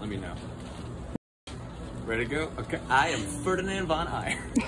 let me know. Ready to go? Okay. I am Ferdinand von Eyre.